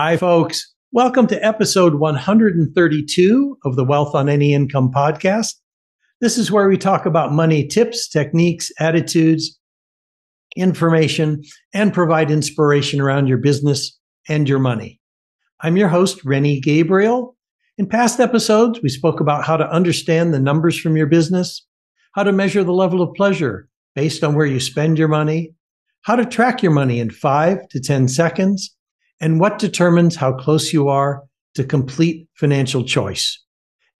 Hi, folks. Welcome to episode 132 of the Wealth on Any Income podcast. This is where we talk about money tips, techniques, attitudes, information, and provide inspiration around your business and your money. I'm your host, Rennie Gabriel. In past episodes, we spoke about how to understand the numbers from your business, how to measure the level of pleasure based on where you spend your money, how to track your money in five to 10 seconds, and what determines how close you are to complete financial choice,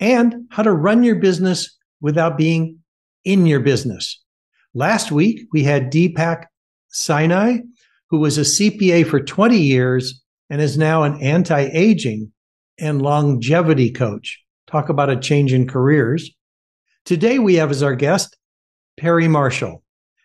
and how to run your business without being in your business. Last week, we had Deepak Sinai, who was a CPA for 20 years and is now an anti aging and longevity coach. Talk about a change in careers. Today, we have as our guest Perry Marshall.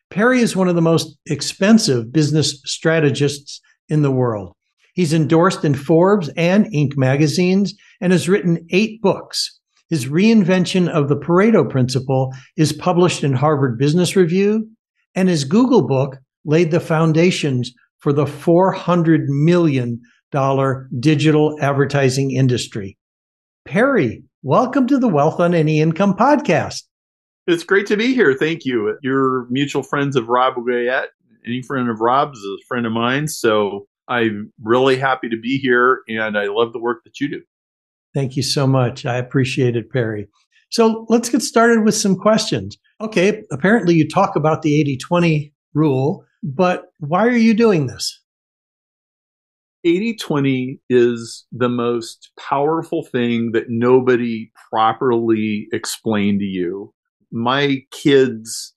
Perry is one of the most expensive business strategists in the world. He's endorsed in Forbes and Inc. magazines and has written eight books. His reinvention of the Pareto principle is published in Harvard Business Review, and his Google book laid the foundations for the $400 million digital advertising industry. Perry, welcome to the Wealth on Any Income podcast. It's great to be here. Thank you. You're mutual friends of Rob Goyette. Any friend of Rob's is a friend of mine. So I'm really happy to be here and I love the work that you do. Thank you so much. I appreciate it, Perry. So let's get started with some questions. Okay, apparently you talk about the 80 20 rule, but why are you doing this? 80 20 is the most powerful thing that nobody properly explained to you. My kids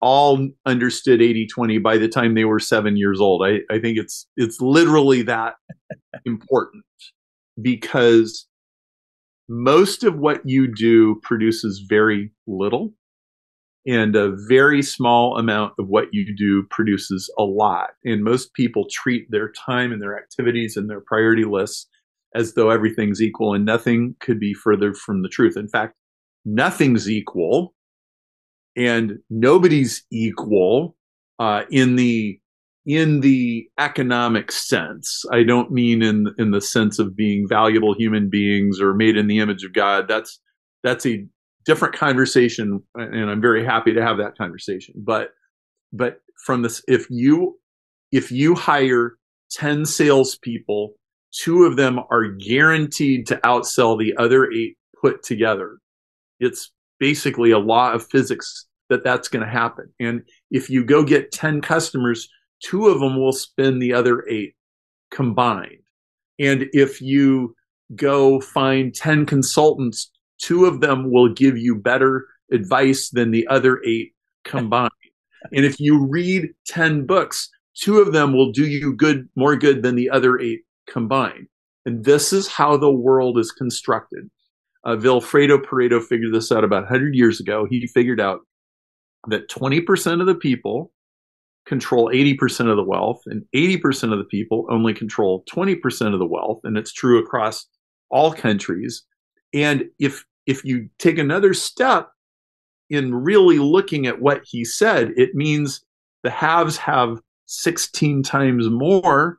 all understood 80-20 by the time they were seven years old. I, I think it's it's literally that important because most of what you do produces very little and a very small amount of what you do produces a lot. And most people treat their time and their activities and their priority lists as though everything's equal and nothing could be further from the truth. In fact, nothing's equal and nobody's equal uh, in the in the economic sense. I don't mean in in the sense of being valuable human beings or made in the image of God. That's that's a different conversation, and I'm very happy to have that conversation. But but from this, if you if you hire ten salespeople, two of them are guaranteed to outsell the other eight put together. It's basically a law of physics that that's going to happen. And if you go get 10 customers, two of them will spend the other eight combined. And if you go find 10 consultants, two of them will give you better advice than the other eight combined. and if you read 10 books, two of them will do you good, more good than the other eight combined. And this is how the world is constructed. Uh, Vilfredo Pareto figured this out about 100 years ago. He figured out that 20% of the people control 80% of the wealth and 80% of the people only control 20% of the wealth and it's true across all countries and if if you take another step in really looking at what he said it means the haves have 16 times more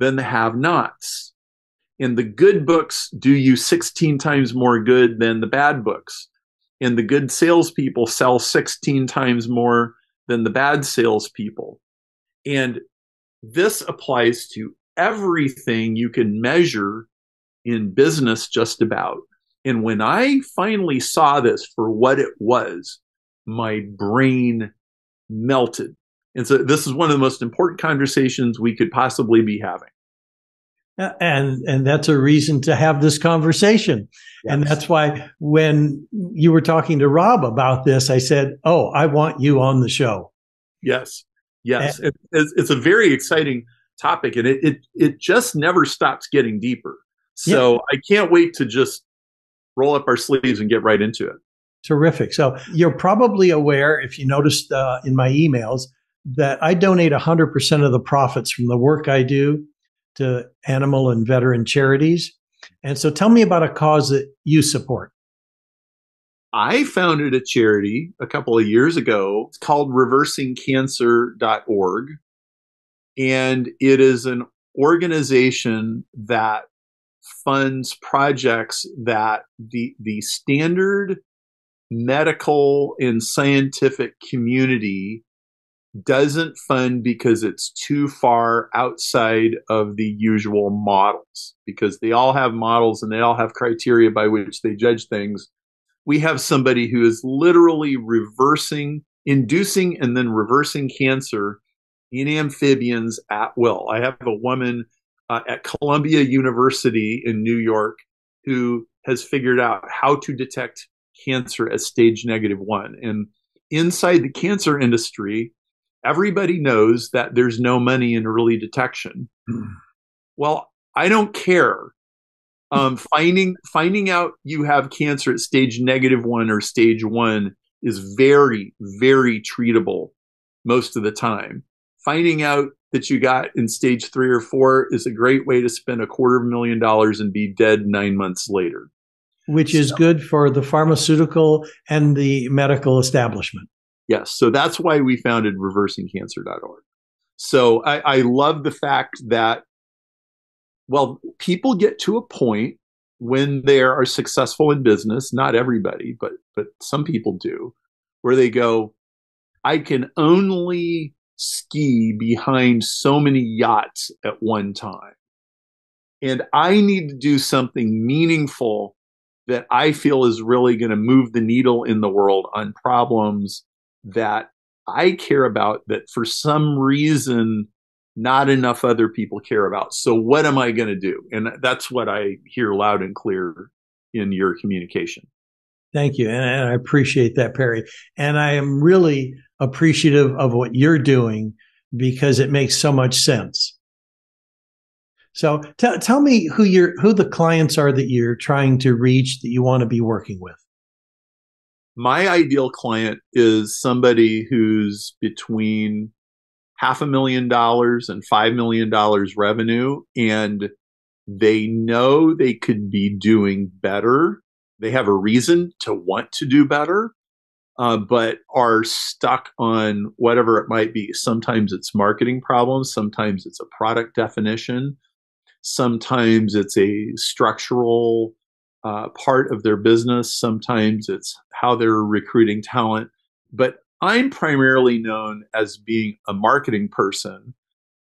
than the have nots and the good books do you 16 times more good than the bad books and the good salespeople sell 16 times more than the bad salespeople. And this applies to everything you can measure in business, just about. And when I finally saw this for what it was, my brain melted. And so this is one of the most important conversations we could possibly be having and and that's a reason to have this conversation. Yes. and that's why when you were talking to rob about this i said oh i want you on the show. Yes. Yes. And, it, it's a very exciting topic and it, it it just never stops getting deeper. So yeah. i can't wait to just roll up our sleeves and get right into it. Terrific. So you're probably aware if you noticed uh, in my emails that i donate 100% of the profits from the work i do to animal and veteran charities. And so tell me about a cause that you support. I founded a charity a couple of years ago. It's called reversingcancer.org. And it is an organization that funds projects that the the standard medical and scientific community doesn't fund because it's too far outside of the usual models because they all have models and they all have criteria by which they judge things. We have somebody who is literally reversing inducing and then reversing cancer in amphibians at will. I have a woman uh, at columbia university in new york who has figured out how to detect cancer as stage negative one. And inside the cancer industry everybody knows that there's no money in early detection. Mm. Well, I don't care. Um, finding finding out you have cancer at stage negative one or stage one is very very treatable most of the time. Finding out that you got in stage three or four is a great way to spend a quarter of a million dollars and be dead nine months later. Which is good for the pharmaceutical and the medical establishment. Yes. So that's why we founded reversingcancer.org. So I, I love the fact that, well, people get to a point when they are successful in business, not everybody, but but some people do, where they go, I can only ski behind so many yachts at one time. And I need to do something meaningful that I feel is really going to move the needle in the world on problems that I care about that for some reason not enough other people care about. So what am I going to do? And that's what I hear loud and clear in your communication. Thank you. And I appreciate that, Perry. And I am really appreciative of what you're doing because it makes so much sense. So t- tell me who your who the clients are that you're trying to reach that you want to be working with my ideal client is somebody who's between half a million dollars and five million dollars revenue and they know they could be doing better. They have a reason to want to do better uh, but are stuck on whatever it might be. Sometimes it's marketing problems sometimes it's a product definition sometimes it's a structural uh, part of their business. Sometimes it's how they're recruiting talent. But I'm primarily known as being a marketing person.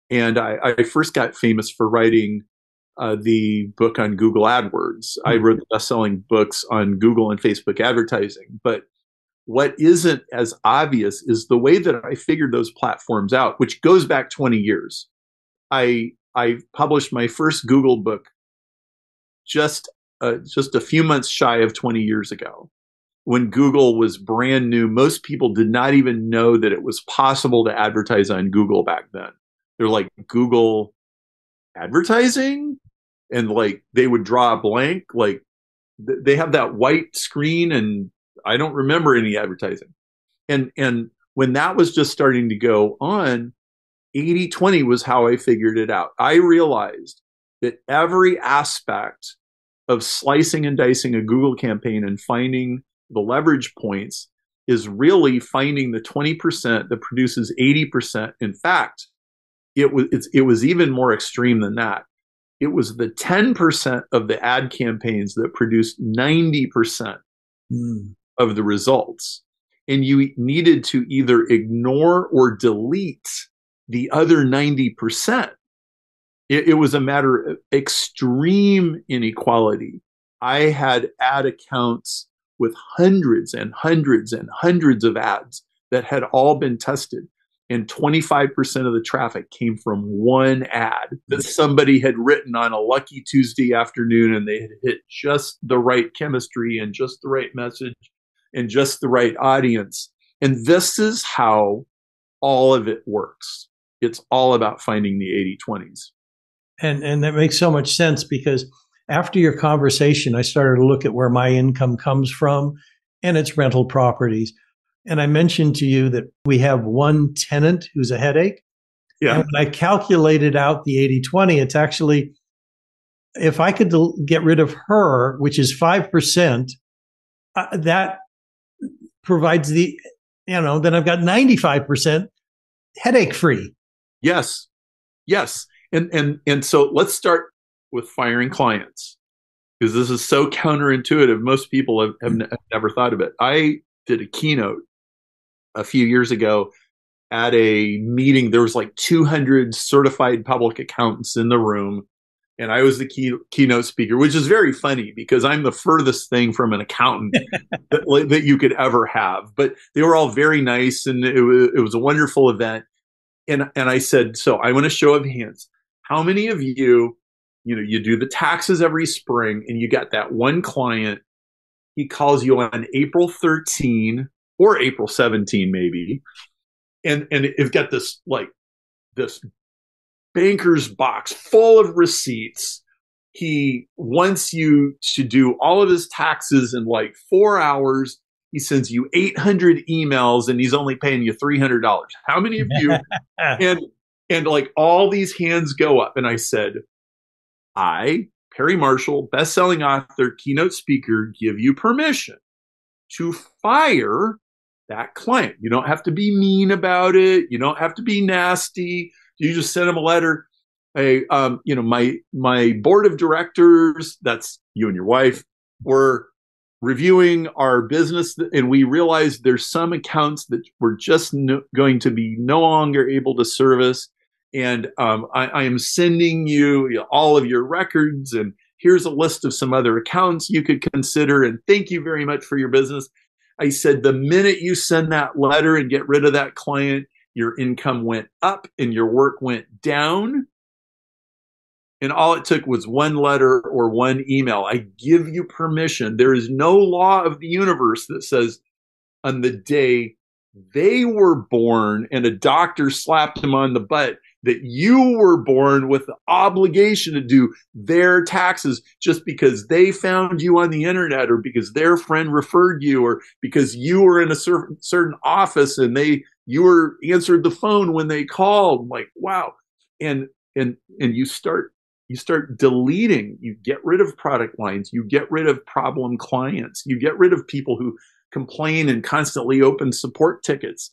And I, I first got famous for writing uh, the book on Google AdWords. Mm-hmm. I wrote the best selling books on Google and Facebook advertising. But what isn't as obvious is the way that I figured those platforms out, which goes back 20 years. I I published my first Google book just uh, just a few months shy of 20 years ago when Google was brand new. Most people did not even know that it was possible to advertise on Google back then. They're like, Google advertising? And like they would draw a blank. Like th- they have that white screen and I don't remember any advertising. And, and when that was just starting to go on, 80 20 was how I figured it out. I realized that every aspect of slicing and dicing a Google campaign and finding the leverage points is really finding the 20% that produces 80%. In fact, it was it was even more extreme than that. It was the 10% of the ad campaigns that produced 90% mm. of the results. And you needed to either ignore or delete the other 90%. It, it was a matter of extreme inequality. I had ad accounts with hundreds and hundreds and hundreds of ads that had all been tested. And 25% of the traffic came from one ad that somebody had written on a lucky Tuesday afternoon and they had hit just the right chemistry and just the right message and just the right audience. And this is how all of it works. It's all about finding the 80 20s and and that makes so much sense because after your conversation, I started to look at where my income comes from, and it's rental properties. And I mentioned to you that we have one tenant who's a headache. Yeah. And when I calculated out the 80 20, it's actually, if I could get rid of her, which is 5%, uh, that provides the, you know, then I've got 95% headache free. Yes. Yes And and and so let's start with firing clients because this is so counterintuitive. Most people have, have, have never thought of it. I did a keynote a few years ago at a meeting. There was like 200 certified public accountants in the room, and I was the key, keynote speaker, which is very funny because I'm the furthest thing from an accountant that, that, you could ever have. But they were all very nice, and it was, it was a wonderful event. And and I said, so I want a show of hands. How many of you, you know, you do the taxes every spring, and you got that one client. He calls you on April 13 or April 17, maybe, and and it's got this like this banker's box full of receipts. He wants you to do all of his taxes in like four hours. He sends you 800 emails and he's only paying you $300. How many of you? and, and like all these hands go up. And I said, I, Perry Marshall, best-selling author, keynote speaker, give you permission to fire that client. You don't have to be mean about it. You don't have to be nasty. You just send them a letter. Hey, um, you know, my my board of directors, that's you and your wife, were reviewing our business and we realized there's some accounts that we're just no, going to be no longer able to service. And um, I, I, am sending you, all of your records and here's a list of some other accounts you could consider. And thank you very much for your business. I said, the minute you send that letter and get rid of that client, your income went up and your work went down. And all it took was one letter or one email. I give you permission. There is no law of the universe that says on the day they were born and a doctor slapped them on the butt that you were born with the obligation to do their taxes just because they found you on the internet or because their friend referred you or because you were in a certain certain office and they you were answered the phone when they called. Like wow. And and and you start you start deleting. You get rid of product lines. You get rid of problem clients. You get rid of people who complain and constantly open support tickets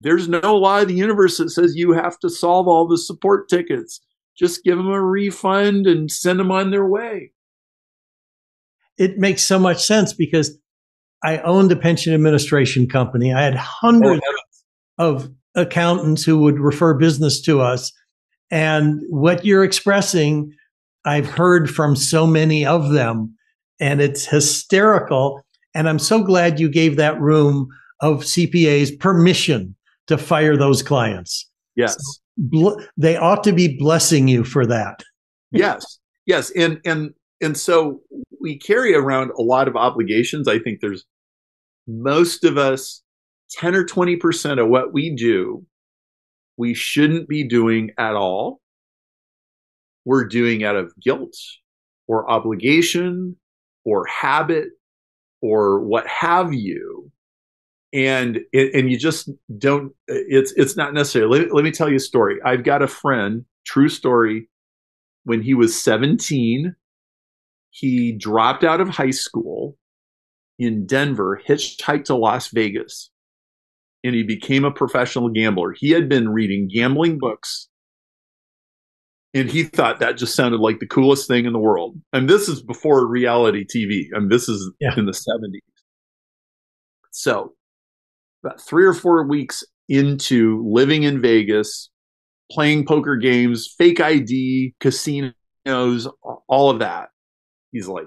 there's no law of the universe that says you have to solve all the support tickets. Just give them a refund and send them on their way. It makes so much sense because I owned a pension administration company. I had hundreds oh, of accountants who would refer business to us. And what you're expressing, I've heard from so many of them, and it's hysterical. And I'm so glad you gave that room of CPAs permission to fire those clients. Yes. So bl- they ought to be blessing you for that. yes. Yes. And, and, and so we carry around a lot of obligations. I think there's most of us, 10 or 20% of what we do, we shouldn't be doing at all. We're doing out of guilt or obligation or habit or what have you and and you just don't it's it's not necessary. Let, let me tell you a story. I've got a friend true story. When he was 17 he dropped out of high school in denver hitchhiked to las vegas and he became a professional gambler. He had been reading gambling books. And he thought that just sounded like the coolest thing in the world. And this is before reality tv and this is yeah. in the 70s so about three or four weeks into living in Vegas, playing poker games, fake ID, casinos, all of that. He's like,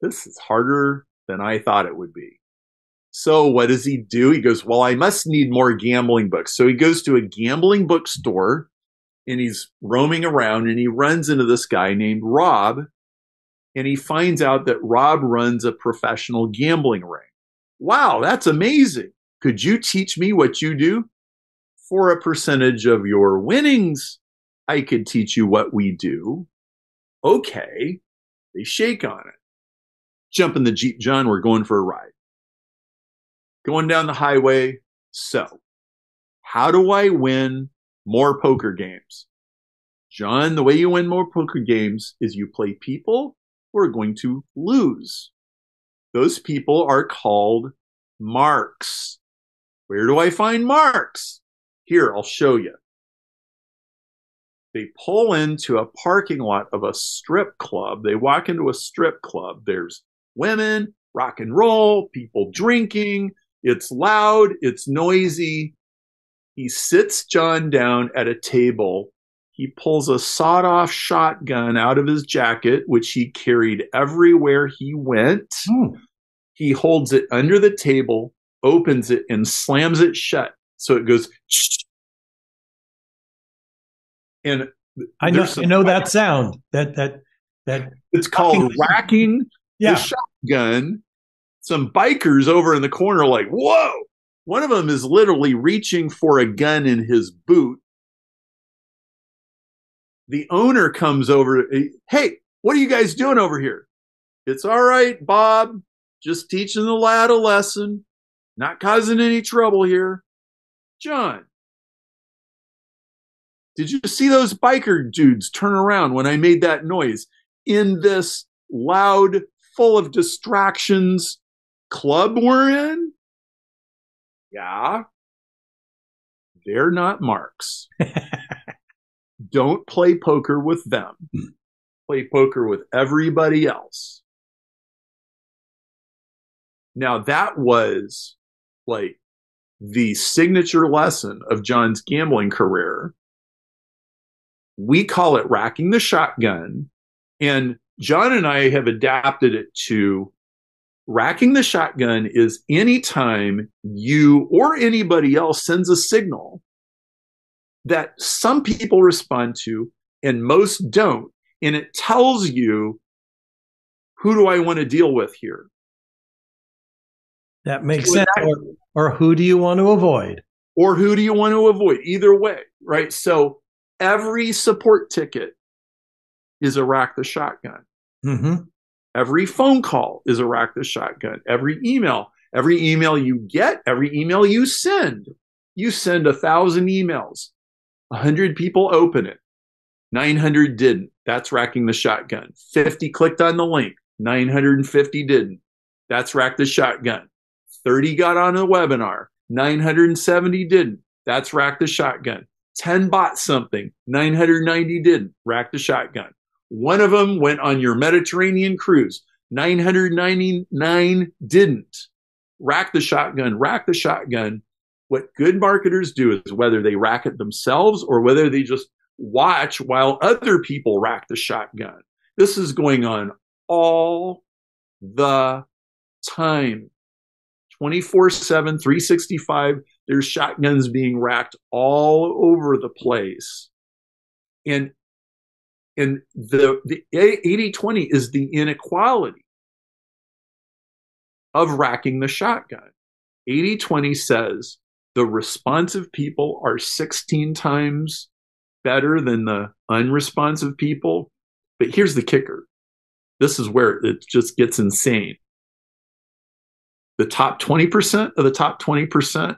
this is harder than I thought it would be. So what does he do? He goes, well, I must need more gambling books. So he goes to a gambling bookstore and he's roaming around and he runs into this guy named Rob and he finds out that Rob runs a professional gambling ring. Wow, that's amazing. Could you teach me what you do? For a percentage of your winnings, I could teach you what we do. Okay. They shake on it. Jump in the Jeep, John, we're going for a ride. Going down the highway. So, how do I win more poker games? John, the way you win more poker games is you play people who are going to lose. Those people are called marks. Where do I find marks? Here, I'll show you. They pull into a parking lot of a strip club. They walk into a strip club. There's women, rock and roll, people drinking. It's loud, it's noisy. He sits John down at a table. He pulls a sawed off shotgun out of his jacket, which he carried everywhere he went. Hmm. He holds it under the table, opens it, and slams it shut. So it goes. And I know, I know that sound. That that that. It's called racking Yeah. the shotgun. Some bikers over in the corner like, whoa. One of them is literally reaching for a gun in his boot. The owner comes over. Hey, what are you guys doing over here? It's all right, Bob. Just teaching the lad a lesson. Not causing any trouble here. John, did you see those biker dudes turn around when I made that noise in this loud, full of distractions club we're in? Yeah. They're not marks. Don't play poker with them. Hmm. Play poker with everybody else. Now, that was like the signature lesson of John's gambling career. We call it racking the shotgun. And John and I have adapted it to racking the shotgun is anytime you or anybody else sends a signal that some people respond to and most don't. And it tells you, who do I want to deal with here? That makes So sense. that- Or, or who do you want to avoid? or who do you want to avoid? Either way, right? So every support ticket is a rack the shotgun. hmm Every phone call is a rack the shotgun. Every email, every email you get, every email you send, you send a thousand emails. A hundred people open it. 900 didn't. That's racking the shotgun. 50 clicked on the link. 950 didn't. That's rack the shotgun. 30 got on a webinar. 970 didn't. That's rack the shotgun. 10 bought something. 990 didn't. Rack the shotgun. One of them went on your Mediterranean cruise. 999 didn't. Rack the shotgun, rack the shotgun. What good marketers do is whether they rack it themselves or whether they just watch while other people rack the shotgun. This is going on all the time. 24 7, 365. There's shotguns being racked all over the place. And and the the 80-20 is the inequality of racking the shotgun. 80-20 says the responsive people are 16 times better than the unresponsive people. But here's the kicker. This is where it just gets insane. The top 20% of the top 20%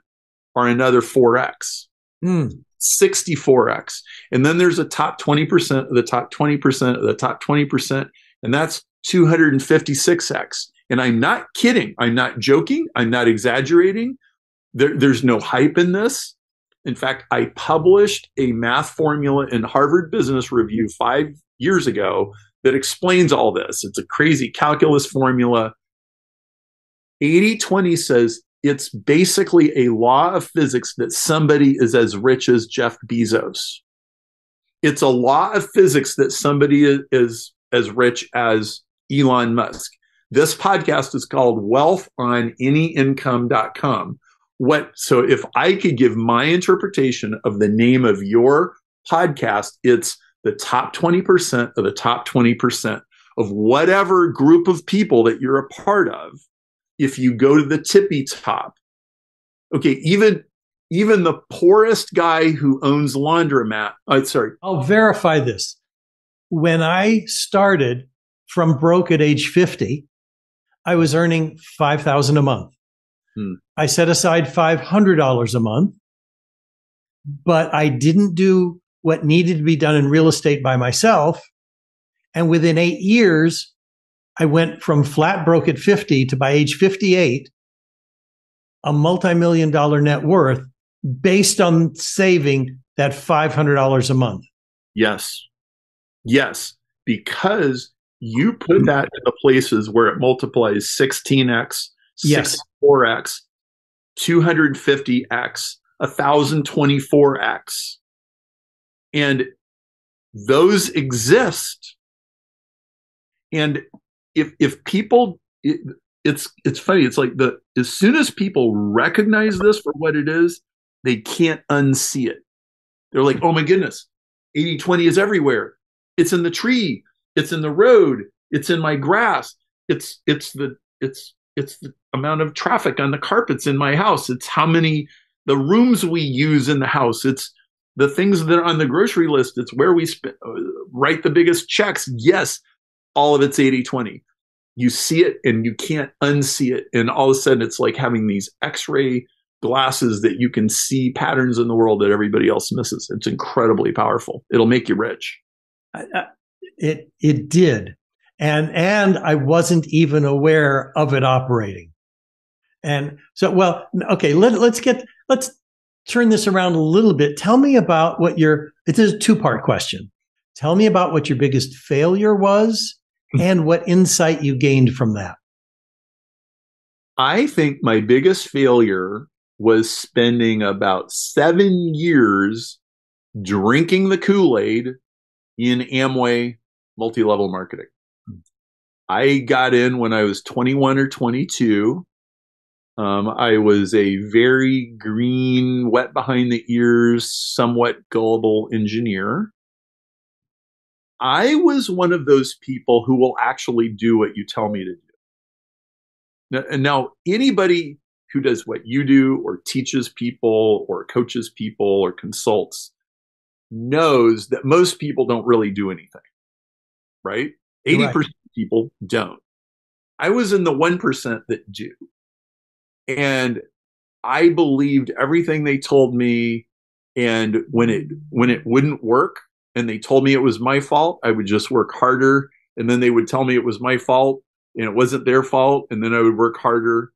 are another 4x. Hmm. 64x. And then there's a top 20% of the top 20% of the top 20%, and that's 256x. And I'm not kidding. I'm not joking. I'm not exaggerating. There, there's no hype in this. In fact, I published a math formula in Harvard Business Review five years ago that explains all this. It's a crazy calculus formula. 80 20 says it's basically a law of physics that somebody is as rich as Jeff Bezos. It's a law of physics that somebody is, as rich as Elon Musk. This podcast is called wealthonanyincome.com. What so if I could give my interpretation of the name of your podcast, it's the top 20% of the top 20% of whatever group of people that you're a part of if you go to the tippy top okay even even the poorest guy who owns laundromat uh, sorry I'll verify this. When I started from broke at age 50, I was earning 5000 a month. Hmm. I set aside $500 a month, but I didn't do what needed to be done in real estate by myself. And within eight years, I went from flat broke at 50 to by age 58, a multi-million dollar net worth based on saving that $500 a month. Yes. Yes. Because you put that in the places where it multiplies 16x, Yes. 64x, 250x, 1024x. And those exist. And if if people it, it's it's funny, it's like the as soon as people recognize this for what it is, they can't unsee it. They're like, "Oh my goodness, 80/20 is everywhere. It's in the tree, it's in the road, it's in my grass. It's it's the it's it's the amount of traffic on the carpets in my house. It's how many the rooms we use in the house. It's the things that are on the grocery list. It's where we sp- uh, write the biggest checks. Yes, all of it's 80 20. You see it and you can't unsee it. And all of a sudden, it's like having these x ray glasses that you can see patterns in the world that everybody else misses. It's incredibly powerful. It'll make you rich. I, I, it it did, and and I wasn't even aware of it operating. And so, well, okay, let, let's get let's turn this around a little bit. Tell me about what your it is a two part question. Tell me about what your biggest failure was and what insight you gained from that. I think my biggest failure was spending about seven years drinking the Kool Aid in Amway multi level marketing. I got in when I was 21 or 22. Um, I was a very green, wet behind the ears, somewhat gullible engineer. I was one of those people who will actually do what you tell me to do. Now, and now, anybody who does what you do, or teaches people, or coaches people, or consults knows that most people don't really do anything, right? 80% right. of people don't. I was in the 1% that do. And I believed everything they told me. And when it when it wouldn't work and they told me it was my fault, I would just work harder. And then they would tell me it was my fault and it wasn't their fault. And then I would work harder.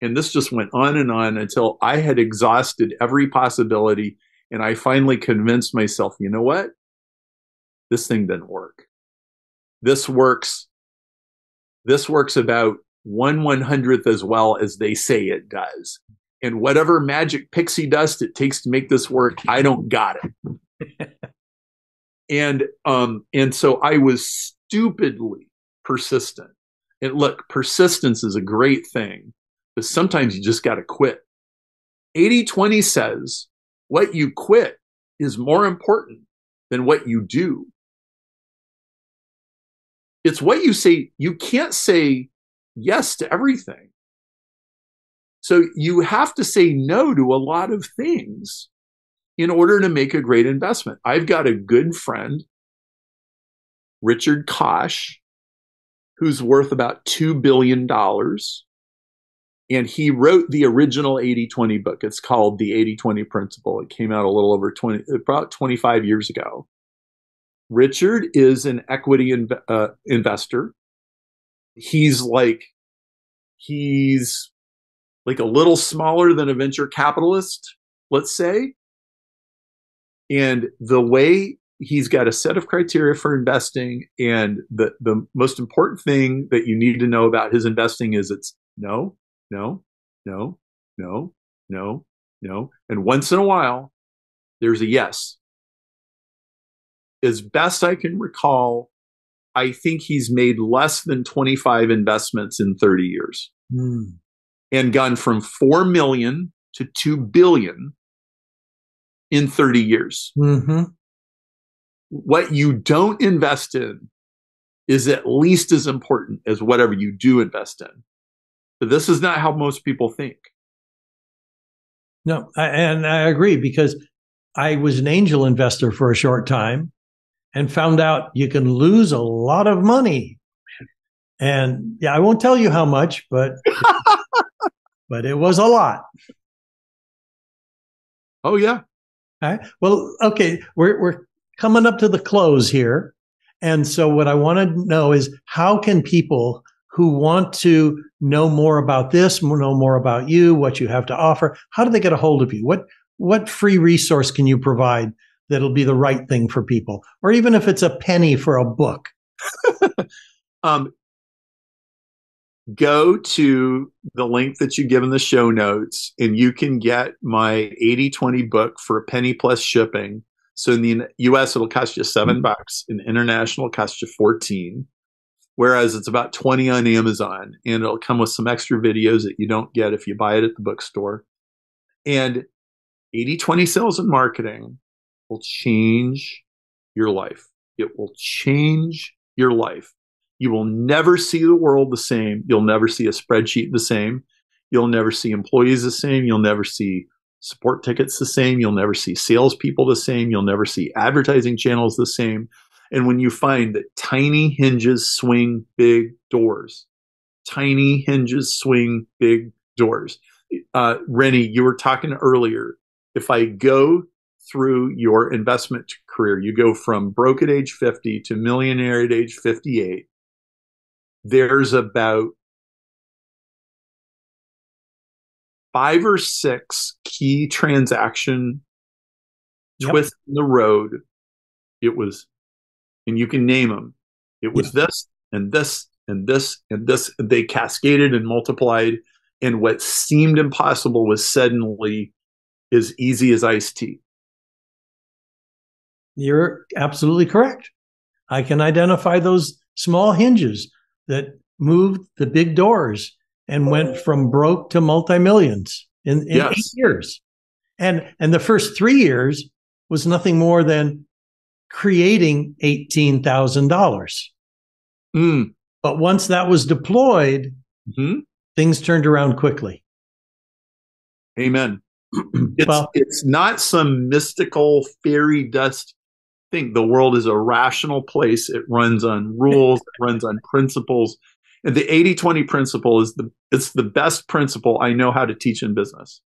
And this just went on and on until I had exhausted every possibility. And I finally convinced myself, you know what? This thing didn't work. This works. This works about one one hundredth as well as they say it does. And whatever magic pixie dust it takes to make this work, I don't got it. and um, and so I was stupidly persistent. And look, persistence is a great thing, but sometimes you just got to quit. 80 20 says what you quit is more important than what you do. It's what you say. You can't say yes to everything. So you have to say no to a lot of things in order to make a great investment. I've got a good friend, Richard Koch, who's worth about $2 billion. And he wrote the original 80 20 book. It's called The 80 20 Principle. It came out a little over 20, about 25 years ago. Richard is an equity inv- uh, investor he's like he's like a little smaller than a venture capitalist, let's say. And the way he's got a set of criteria for investing, and the, the most important thing that you need to know about his investing is it's no, no, no, no, no, no. And once in a while, there's a yes. As best I can recall, I think he's made less than 25 investments in 30 years mm. and gone from 4 million to 2 billion in 30 years. Mm-hmm. What you don't invest in is at least as important as whatever you do invest in. But this is not how most people think. No, and I agree because I was an angel investor for a short time and found out you can lose a lot of money. And yeah, I won't tell you how much, but but it was a lot. Oh yeah. All right. Well, okay, we're we're coming up to the close here. And so what I want to know is how can people who want to know more about this, know more about you, what you have to offer, how do they get a hold of you? What what free resource can you provide that'll be the right thing for people, or even if it's a penny for a book? um, go to the link that you give in the show notes and you can get my 80 20 book for a penny plus shipping. So in the US, it'll cost you 7 mm-hmm. bucks. In international, it'll cost you 14. Whereas it's about 20 on Amazon and it'll come with some extra videos that you don't get if you buy it at the bookstore. And 80 20 sales and marketing will change your life. It will change your life. You will never see the world the same. You'll never see a spreadsheet the same. You'll never see employees the same. You'll never see support tickets the same. You'll never see salespeople the same. You'll never see advertising channels the same. And when you find that tiny hinges swing big doors, tiny hinges swing big doors. Uh, Rennie, you were talking earlier. If I go through your investment career, you go from broke at age 50 to millionaire at age 58, there's about five or six key transaction yep. twists in the road. It was and you can name them. It was yeah. this and this and this and this. And they cascaded and multiplied. And what seemed impossible was suddenly as easy as iced tea. You're absolutely correct. I can identify those small hinges that moved the big doors and went from broke to multi-millions in, in yes. eight years. And and the first three years was nothing more than creating $18,000. Mm. But once that was deployed, mm-hmm. things turned around quickly. Amen. it's, well, it's not some mystical fairy dust thing. The world is a rational place. It runs on rules, it runs on principles. And the 80-20 principle is the it's the best principle I know how to teach in business.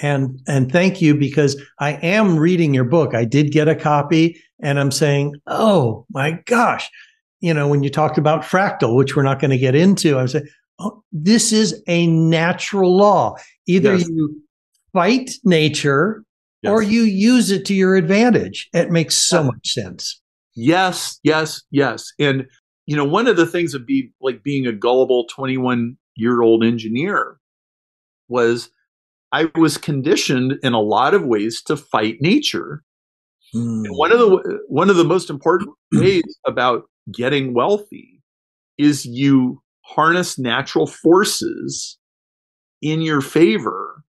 And and thank you because I am reading your book. I did get a copy and I'm saying, oh my gosh, you know, when you talked about fractal, which we're not going to get into, I was saying, oh, this is a natural law. Either yes. you fight nature yes. or you use it to your advantage. It makes so much sense. Yes, yes, yes. And you know, one of the things of be like being a gullible 21 year old engineer was I was conditioned in a lot of ways to fight nature Mm. And one of the one of the most important ways about getting wealthy is you harness natural forces in your favor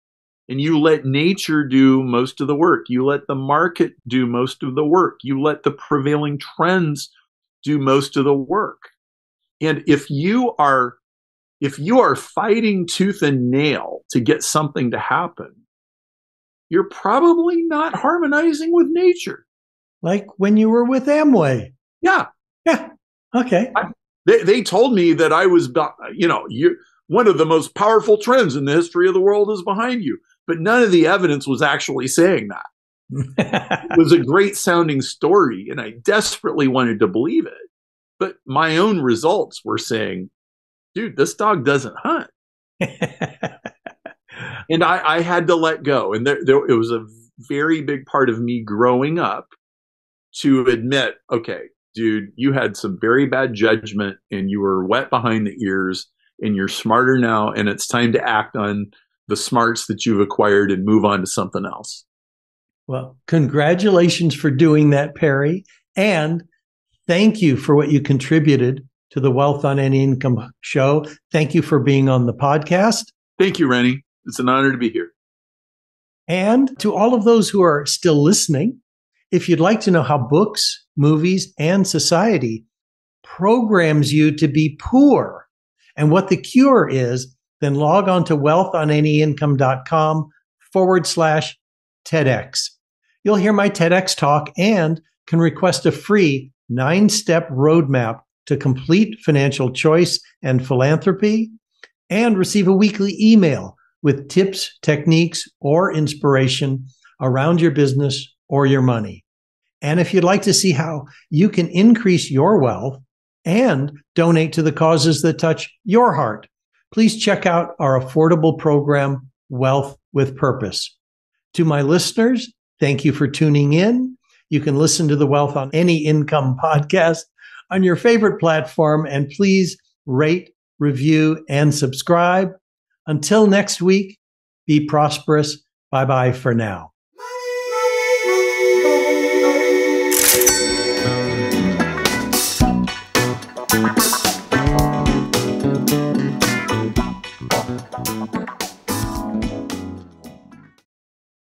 and you let nature do most of the work. You let the market do most of the work. You let the prevailing trends do most of the work. And if you are if you are fighting tooth and nail to get something to happen, you're probably not harmonizing with nature. Like when you were with Amway. Yeah. Yeah. Okay. I, they, they told me that I was, you know, you one of the most powerful trends in the history of the world is behind you. But none of the evidence was actually saying that. it was a great sounding story, and I desperately wanted to believe it. But my own results were saying, dude, this dog doesn't hunt. and I, I, had to let go. And there, there, it was a very big part of me growing up to admit, okay, dude, you had some very bad judgment and you were wet behind the ears and you're smarter now and it's time to act on the smarts that you've acquired and move on to something else. Well, congratulations for doing that, Perry. And thank you for what you contributed to the Wealth on Any Income show. Thank you for being on the podcast. Thank you, Rennie. It's an honor to be here. And to all of those who are still listening, if you'd like to know how books, movies, and society programs you to be poor and what the cure is, then log on to wealthonanyincome.com forward slash TEDx. You'll hear my TEDx talk and can request a free nine step roadmap to complete financial choice and philanthropy and receive a weekly email with tips, techniques, or inspiration around your business or your money. And if you'd like to see how you can increase your wealth and donate to the causes that touch your heart, please check out our affordable program, Wealth with Purpose. To my listeners, thank you for tuning in. You can listen to the Wealth on Any Income podcast on your favorite platform. And please rate, review, and subscribe. Until next week, be prosperous. Bye bye for now.